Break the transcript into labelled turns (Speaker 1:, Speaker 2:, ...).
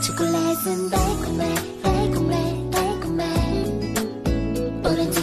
Speaker 1: 초콜릿은 달콤해 달콤해 달콤해. 오렌지